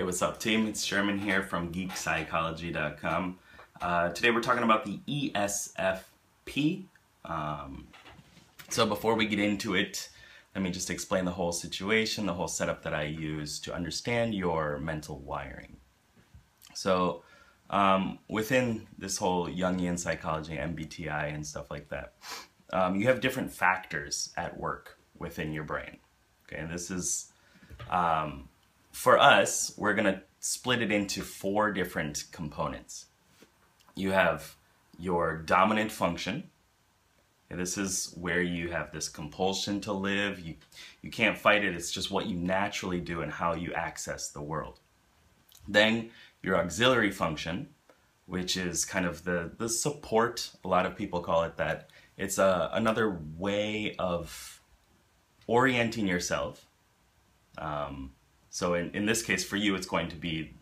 Hey, what's up, team? It's Sherman here from geekpsychology.com. Uh, today we're talking about the ESFP. Um, so before we get into it, let me just explain the whole situation, the whole setup that I use to understand your mental wiring. So um, within this whole Jungian psychology, MBTI, and stuff like that, um, you have different factors at work within your brain. Okay, and this is um, for us, we're going to split it into four different components. You have your dominant function. this is where you have this compulsion to live. You, you can't fight it. It's just what you naturally do and how you access the world. Then your auxiliary function, which is kind of the, the support. A lot of people call it that. It's a, uh, another way of orienting yourself um, so in, in this case, for you, it's going to be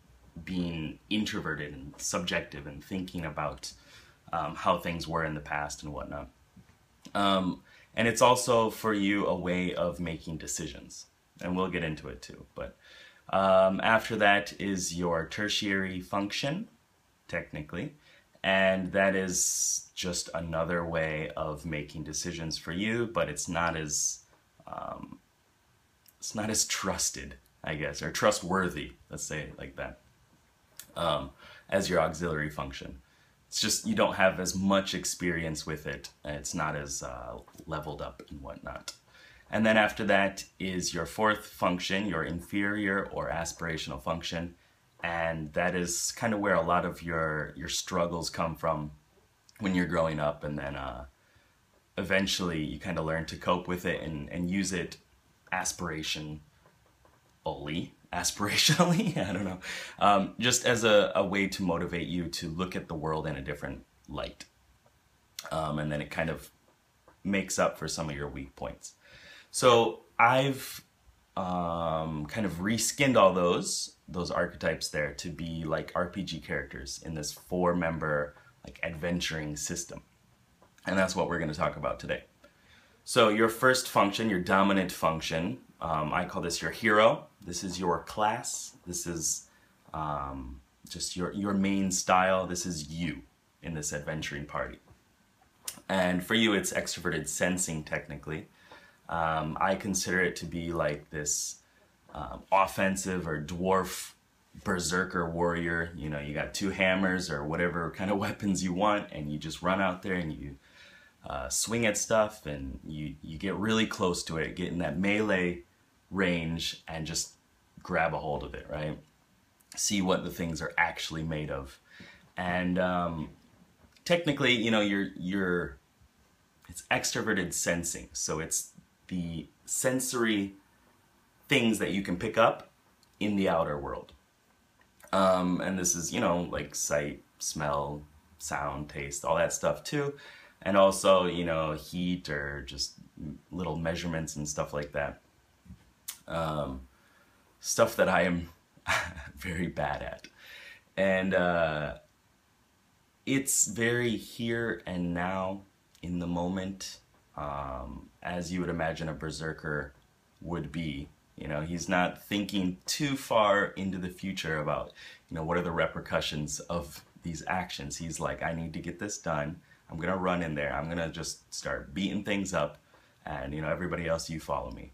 being introverted and subjective and thinking about um, how things were in the past and whatnot. Um, and it's also for you a way of making decisions. And we'll get into it too. But um, after that is your tertiary function, technically. And that is just another way of making decisions for you, but it's not as um, it's not as trusted I guess, or trustworthy, let's say it like that, um, as your auxiliary function. It's just you don't have as much experience with it. It's not as uh, leveled up and whatnot. And then after that is your fourth function, your inferior or aspirational function. And that is kind of where a lot of your, your struggles come from when you're growing up. And then uh, eventually you kind of learn to cope with it and, and use it aspiration aspirationally, I don't know, um, just as a, a, way to motivate you to look at the world in a different light. Um, and then it kind of makes up for some of your weak points. So I've um, kind of reskinned all those those archetypes there to be like RPG characters in this four member like adventuring system. And that's what we're going to talk about today. So your first function, your dominant function, um, I call this your hero. This is your class. This is um, just your, your main style. This is you in this adventuring party. And for you, it's extroverted sensing technically. Um, I consider it to be like this um, offensive or dwarf berserker warrior. You know, you got two hammers or whatever kind of weapons you want, and you just run out there and you uh, swing at stuff, and you you get really close to it, get in that melee range and just grab a hold of it, right? See what the things are actually made of. And um, technically, you know, you're, you're, it's extroverted sensing. So it's the sensory things that you can pick up in the outer world. Um, and this is, you know, like sight, smell, sound, taste, all that stuff too. And also, you know, heat or just little measurements and stuff like that um, stuff that I am very bad at. And uh, it's very here and now in the moment, um, as you would imagine a berserker would be. You know, he's not thinking too far into the future about, you know, what are the repercussions of these actions. He's like, I need to get this done. I'm going to run in there. I'm going to just start beating things up. And, you know, everybody else, you follow me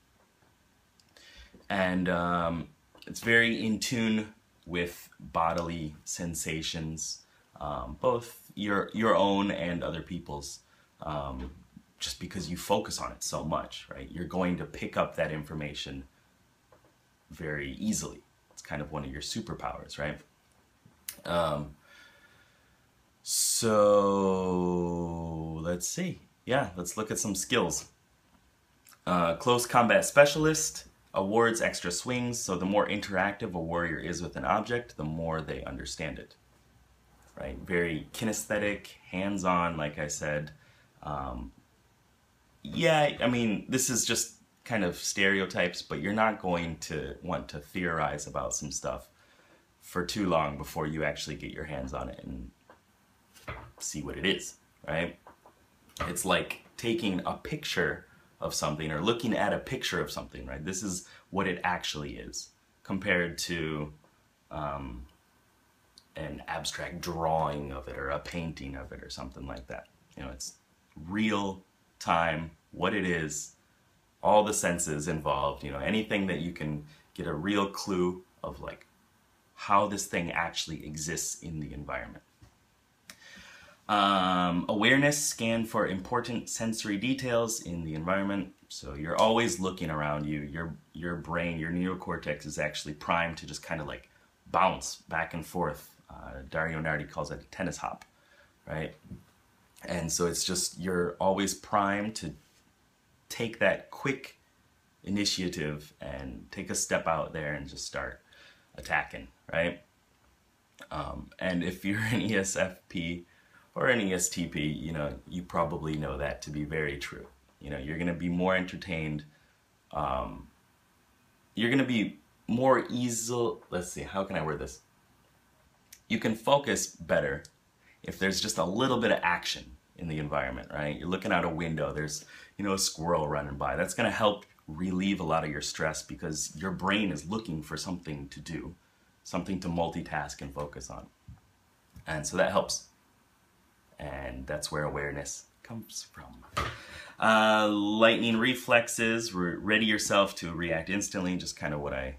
and um, it's very in tune with bodily sensations, um, both your your own and other people's. Um, just because you focus on it so much, right? You're going to pick up that information very easily. It's kind of one of your superpowers, right? Um, so let's see. Yeah, let's look at some skills. Uh, close combat specialist awards extra swings, so the more interactive a warrior is with an object, the more they understand it. Right? Very kinesthetic, hands-on, like I said. Um, yeah, I mean, this is just kind of stereotypes, but you're not going to want to theorize about some stuff for too long before you actually get your hands on it and see what it is, right? It's like taking a picture of something or looking at a picture of something, right? This is what it actually is compared to um, an abstract drawing of it or a painting of it or something like that. You know, it's real time, what it is, all the senses involved, you know, anything that you can get a real clue of like how this thing actually exists in the environment. Um, awareness, scan for important sensory details in the environment. So you're always looking around you. Your, your brain, your neocortex is actually primed to just kind of like bounce back and forth. Uh, Dario Nardi calls it a tennis hop, right? And so it's just, you're always primed to take that quick initiative and take a step out there and just start attacking, right? Um, and if you're an ESFP, or an ESTP, you know, you probably know that to be very true. You know, you're going to be more entertained. Um, you're going to be more easy. Let's see, how can I word this? You can focus better if there's just a little bit of action in the environment, right? You're looking out a window, there's, you know, a squirrel running by. That's going to help relieve a lot of your stress because your brain is looking for something to do, something to multitask and focus on. And so that helps and that's where awareness comes from. Uh, lightning reflexes, ready yourself to react instantly, just kind of what I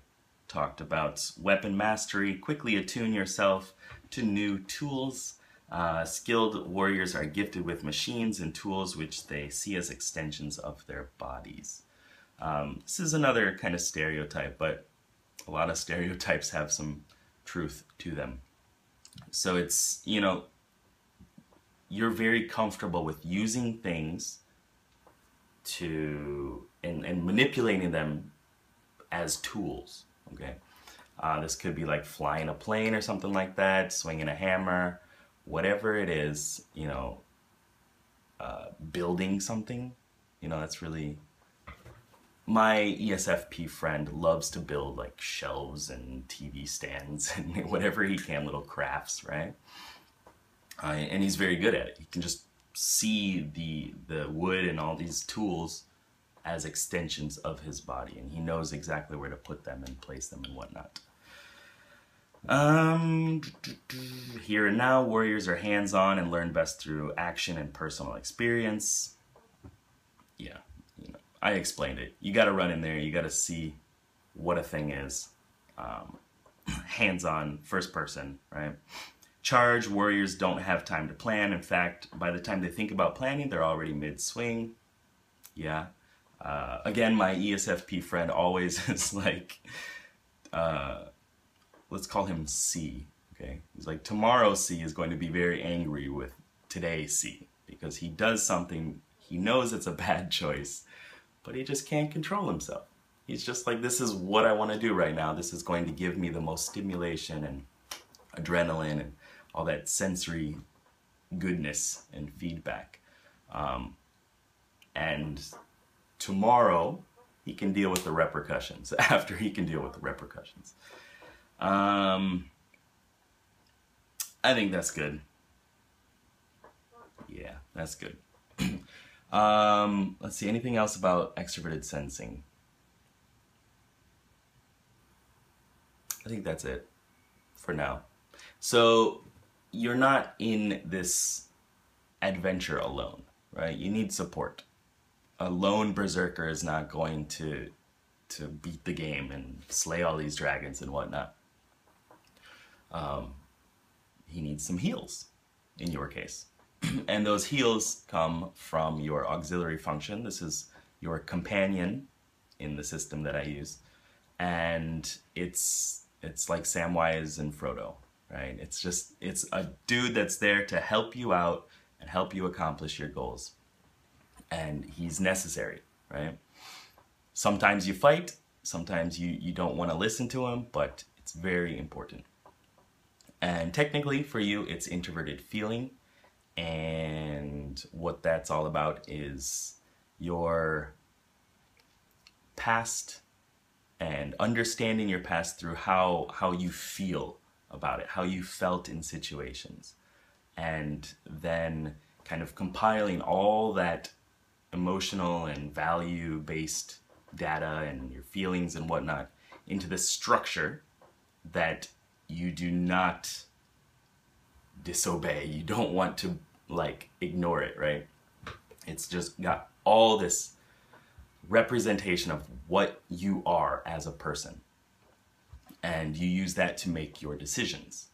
talked about. Weapon mastery, quickly attune yourself to new tools. Uh, skilled warriors are gifted with machines and tools which they see as extensions of their bodies. Um, this is another kind of stereotype, but a lot of stereotypes have some truth to them. So it's, you know, you're very comfortable with using things to and, and manipulating them as tools okay? Uh, this could be like flying a plane or something like that swinging a hammer whatever it is you know uh, building something you know that's really my ESFP friend loves to build like shelves and TV stands and whatever he can little crafts right uh, and he's very good at it. He can just see the the wood and all these tools as extensions of his body, and he knows exactly where to put them and place them and whatnot. Um, here and now, warriors are hands-on and learn best through action and personal experience. Yeah, you know, I explained it. You got to run in there. You got to see what a thing is. Um, hands-on, first person, right? Charge, warriors don't have time to plan. In fact, by the time they think about planning, they're already mid-swing. Yeah. Uh, again, my ESFP friend always is like, uh, let's call him C, okay? He's like, tomorrow C is going to be very angry with today C because he does something, he knows it's a bad choice, but he just can't control himself. He's just like, this is what I want to do right now. This is going to give me the most stimulation and adrenaline and all that sensory goodness and feedback. Um, and tomorrow, he can deal with the repercussions after he can deal with the repercussions. Um, I think that's good. Yeah, that's good. um, let's see, anything else about extroverted sensing? I think that's it for now. So you're not in this adventure alone, right? You need support. A lone berserker is not going to to beat the game and slay all these dragons and whatnot. Um, he needs some heals, in your case. and those heals come from your auxiliary function. This is your companion in the system that I use. And it's it's like Samwise and Frodo right? It's just, it's a dude that's there to help you out and help you accomplish your goals. And he's necessary, right? Sometimes you fight, sometimes you, you don't want to listen to him, but it's very important. And technically for you, it's introverted feeling. And what that's all about is your past and understanding your past through how, how you feel about it, how you felt in situations, and then kind of compiling all that emotional and value based data and your feelings and whatnot into this structure that you do not disobey. You don't want to like ignore it, right? It's just got all this representation of what you are as a person. And you use that to make your decisions.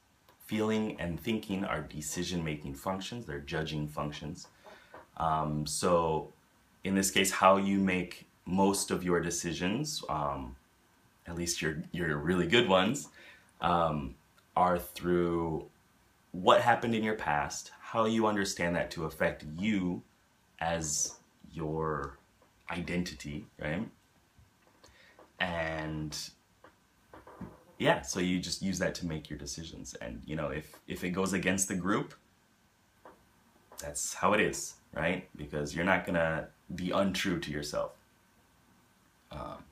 Feeling and thinking are decision making functions, they're judging functions. Um, so, in this case, how you make most of your decisions, um, at least your, your really good ones, um, are through what happened in your past, how you understand that to affect you as your identity, right? And yeah, so you just use that to make your decisions. And you know, if if it goes against the group, that's how it is, right? Because you're not gonna be untrue to yourself. Um,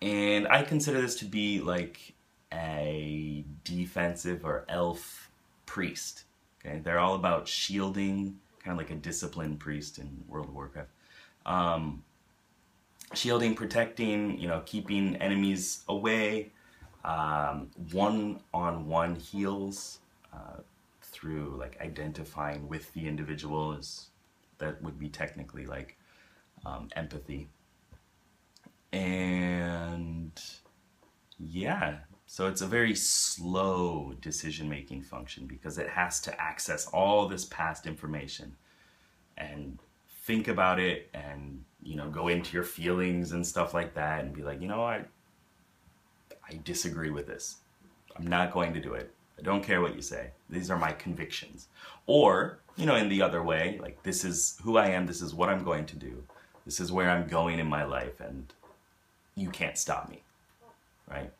and I consider this to be like a defensive or elf priest. Okay, they're all about shielding, kind of like a disciplined priest in World of Warcraft. Um, shielding, protecting, you know, keeping enemies away. Um, one-on-one heals uh, through like identifying with the individual is that would be technically like um, empathy. And yeah, so it's a very slow decision making function because it has to access all this past information and think about it and you know go into your feelings and stuff like that and be like, you know, I I disagree with this. I'm not going to do it. I don't care what you say. These are my convictions. Or, you know, in the other way, like this is who I am, this is what I'm going to do. This is where I'm going in my life and you can't stop me. Right?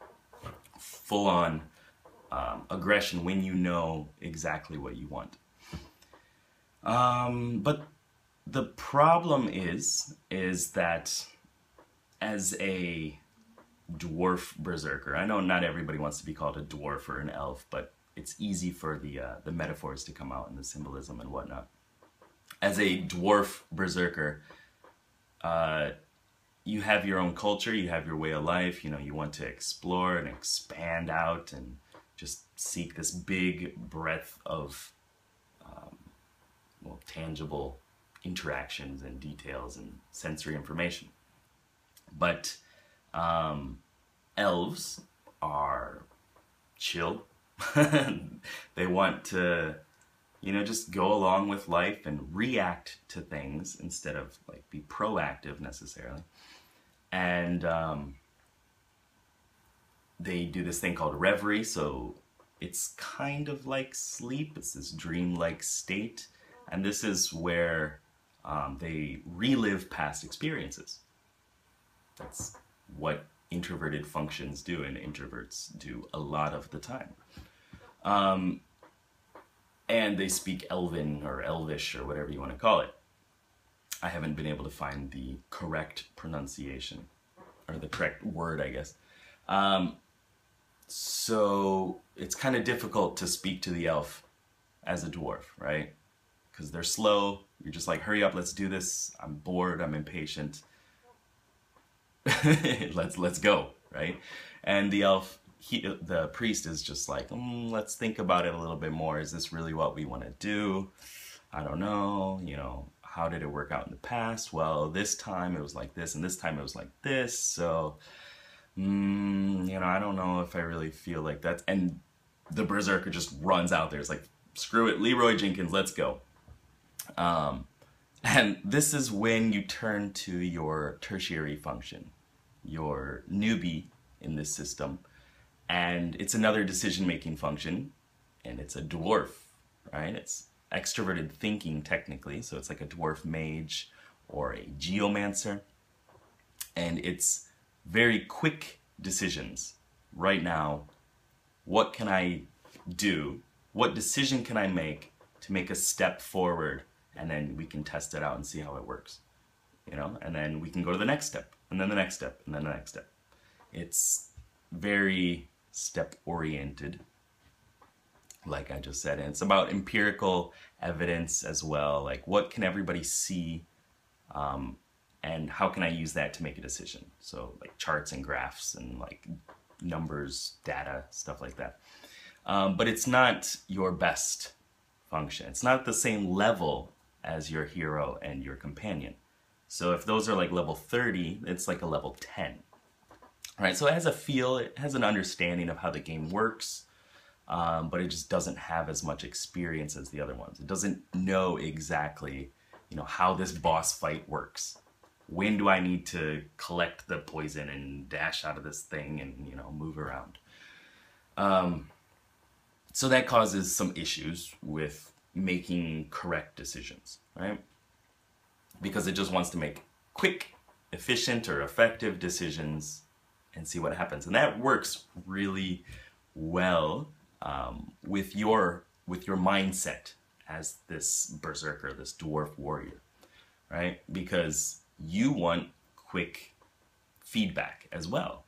Full on um, aggression when you know exactly what you want. Um, but the problem is, is that as a dwarf berserker. I know not everybody wants to be called a dwarf or an elf, but it's easy for the uh, the metaphors to come out and the symbolism and whatnot. As a dwarf berserker, uh, you have your own culture, you have your way of life. You know, you want to explore and expand out and just seek this big breadth of um, well, tangible interactions and details and sensory information. But um, elves are chill. they want to, you know, just go along with life and react to things instead of like be proactive necessarily. And um, they do this thing called reverie. So it's kind of like sleep. It's this dream-like state. And this is where um, they relive past experiences. That's what introverted functions do and introverts do a lot of the time. Um, and they speak Elven or Elvish or whatever you want to call it. I haven't been able to find the correct pronunciation or the correct word, I guess. Um, so it's kind of difficult to speak to the elf as a dwarf, right? Because they're slow. You're just like, hurry up, let's do this. I'm bored, I'm impatient. let's let's go, right? And the elf, he, the priest is just like, mm, let's think about it a little bit more. Is this really what we want to do? I don't know. You know, how did it work out in the past? Well, this time it was like this, and this time it was like this. So, mm, you know, I don't know if I really feel like that. And the berserker just runs out there. It's like, screw it, Leroy Jenkins, let's go. Um, and this is when you turn to your tertiary function, your newbie in this system. And it's another decision-making function, and it's a dwarf, right? It's extroverted thinking, technically, so it's like a dwarf mage or a geomancer. And it's very quick decisions. Right now, what can I do? What decision can I make to make a step forward and then we can test it out and see how it works you know and then we can go to the next step and then the next step and then the next step it's very step oriented like i just said and it's about empirical evidence as well like what can everybody see um, and how can i use that to make a decision so like charts and graphs and like numbers, data, stuff like that. Um, but it's not your best function. It's not the same level as your hero and your companion. So if those are like level 30, it's like a level 10. All right, so it has a feel, it has an understanding of how the game works, um, but it just doesn't have as much experience as the other ones. It doesn't know exactly, you know, how this boss fight works. When do I need to collect the poison and dash out of this thing and, you know, move around? Um, so that causes some issues with making correct decisions, right? Because it just wants to make quick, efficient, or effective decisions and see what happens. And that works really well um, with your with your mindset as this berserker, this dwarf warrior, right? Because you want quick feedback as well.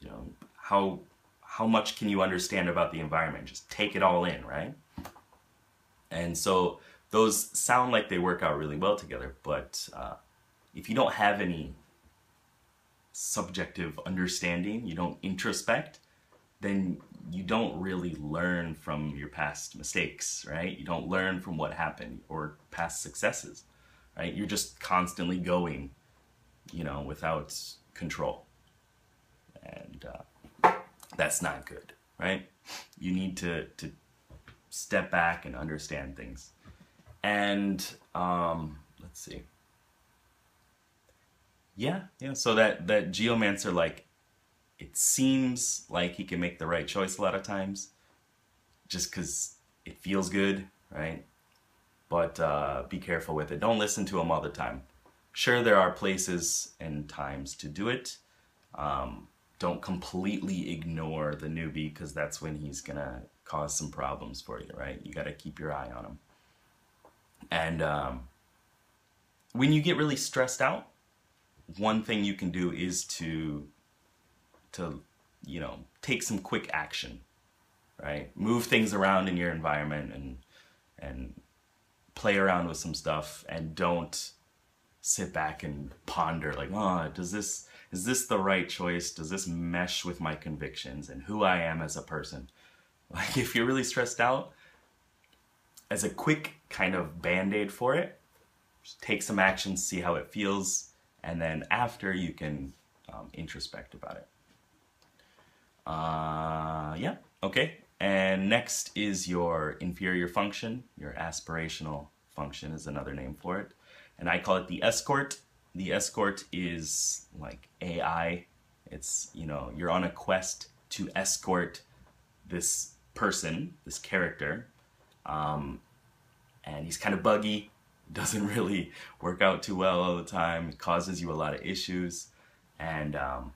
You know, how how much can you understand about the environment? Just take it all in, right? And so those sound like they work out really well together, but uh, if you don't have any subjective understanding, you don't introspect, then you don't really learn from your past mistakes, right? You don't learn from what happened or past successes, right? You're just constantly going, you know, without control. And uh, that's not good, right? You need to, to step back and understand things. And um, let's see. Yeah, yeah. So that that geomancer, like, it seems like he can make the right choice a lot of times, just because it feels good, right? But uh, be careful with it. Don't listen to him all the time. Sure, there are places and times to do it. Um, don't completely ignore the newbie because that's when he's gonna cause some problems for you, right? You got to keep your eye on them. And um, when you get really stressed out, one thing you can do is to to you know take some quick action right move things around in your environment and and play around with some stuff and don't sit back and ponder like oh does this is this the right choice does this mesh with my convictions and who i am as a person like if you're really stressed out as a quick kind of band-aid for it take some action see how it feels and then after you can um, introspect about it. Uh, yeah, okay. And next is your inferior function. Your aspirational function is another name for it. And I call it the escort. The escort is like AI. It's, you know, you're on a quest to escort this person, this character. Um, and he's kind of buggy doesn't really work out too well all the time. It causes you a lot of issues. And, um,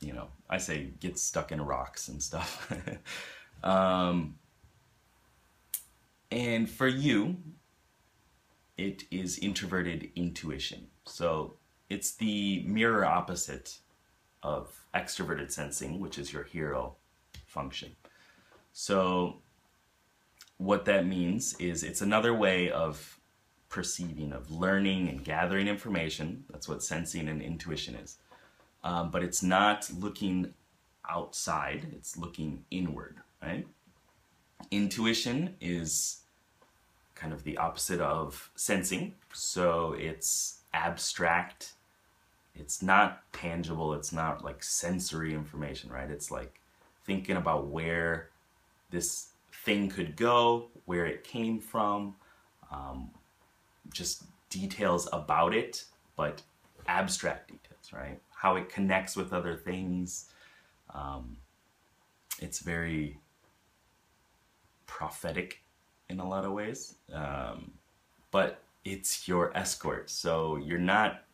you know, I say get stuck in rocks and stuff. um, and for you, it is introverted intuition. So it's the mirror opposite of extroverted sensing, which is your hero function. So what that means is it's another way of perceiving, of learning and gathering information. That's what sensing and intuition is. Um, but it's not looking outside, it's looking inward, right? Intuition is kind of the opposite of sensing. So it's abstract, it's not tangible, it's not like sensory information, right? It's like thinking about where this thing could go, where it came from, um, just details about it, but abstract details, right? How it connects with other things. Um, it's very prophetic in a lot of ways, um, but it's your escort, so you're not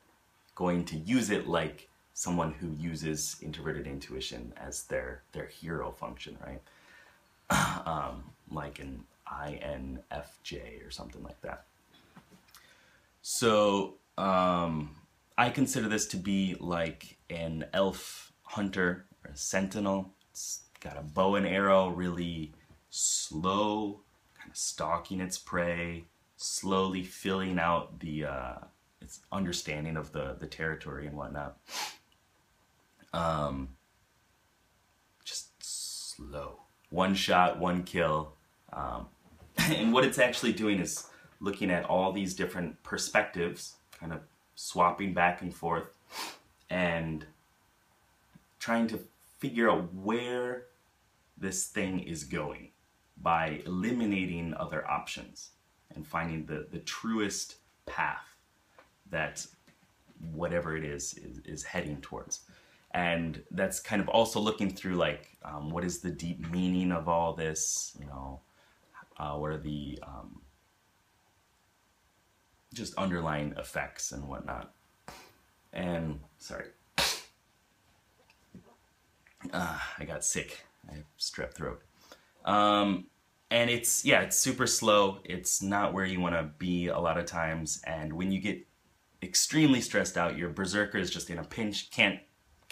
going to use it like someone who uses introverted intuition as their their hero function, right? um, like an INFJ or something like that. So um, I consider this to be like an elf hunter or a sentinel. It's got a bow and arrow, really slow, kind of stalking its prey, slowly filling out the uh, its understanding of the the territory and whatnot. Um, low. One shot, one kill. Um, and what it's actually doing is looking at all these different perspectives, kind of swapping back and forth, and trying to figure out where this thing is going by eliminating other options and finding the, the truest path that whatever it is, is is heading towards and that's kind of also looking through like um, what is the deep meaning of all this you know uh, what are the um, just underlying effects and whatnot. And sorry. Uh, I got sick. I have strep throat. Um, and it's yeah it's super slow. It's not where you want to be a lot of times. And when you get extremely stressed out your berserker is just in a pinch can't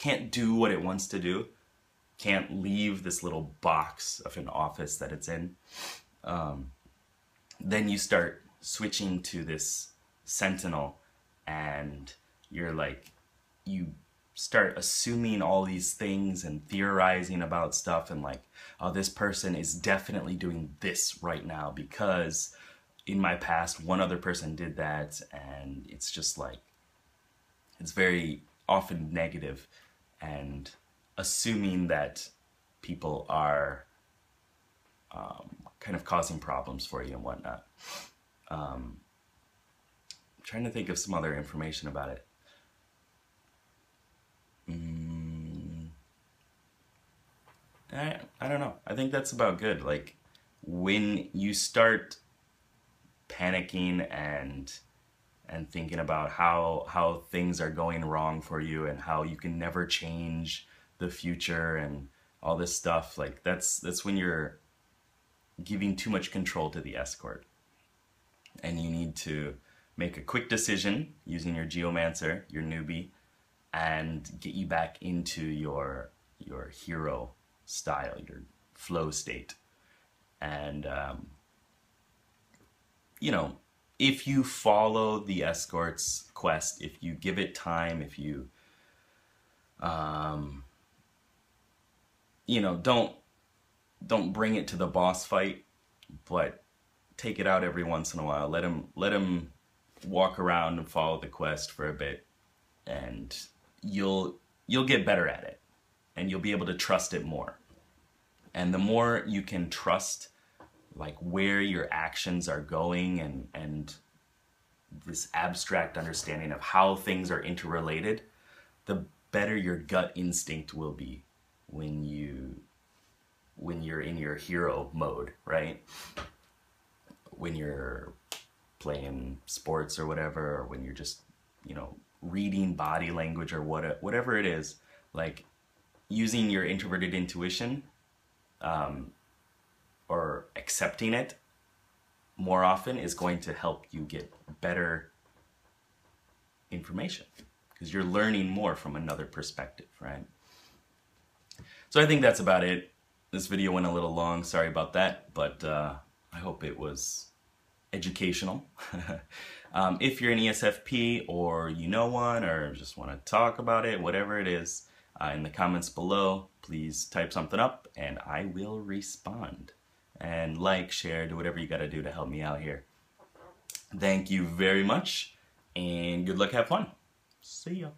can't do what it wants to do. Can't leave this little box of an office that it's in. Um, then you start switching to this sentinel and you're like you start assuming all these things and theorizing about stuff and like oh this person is definitely doing this right now because in my past one other person did that and it's just like it's very often negative and assuming that people are um, kind of causing problems for you and whatnot. Um, I'm trying to think of some other information about it. Mm, I, I don't know. I think that's about good. Like when you start panicking and and thinking about how how things are going wrong for you and how you can never change the future and all this stuff like that's that's when you're giving too much control to the escort. And you need to make a quick decision using your geomancer your newbie and get you back into your your hero style your flow state. And um, you know if you follow the escort's quest, if you give it time, if you, um, you know, don't don't bring it to the boss fight, but take it out every once in a while. Let him let him walk around and follow the quest for a bit, and you'll you'll get better at it, and you'll be able to trust it more. And the more you can trust like where your actions are going and and this abstract understanding of how things are interrelated, the better your gut instinct will be when you when you're in your hero mode, right? When you're playing sports or whatever, or when you're just, you know, reading body language or what whatever it is, like using your introverted intuition um, or accepting it more often is going to help you get better information because you're learning more from another perspective, right? So I think that's about it. This video went a little long, sorry about that, but uh, I hope it was educational. um, if you're an ESFP or you know one or just want to talk about it, whatever it is, uh, in the comments below, please type something up and I will respond and like, share, do whatever you got to do to help me out here. Thank you very much, and good luck, have fun. See ya.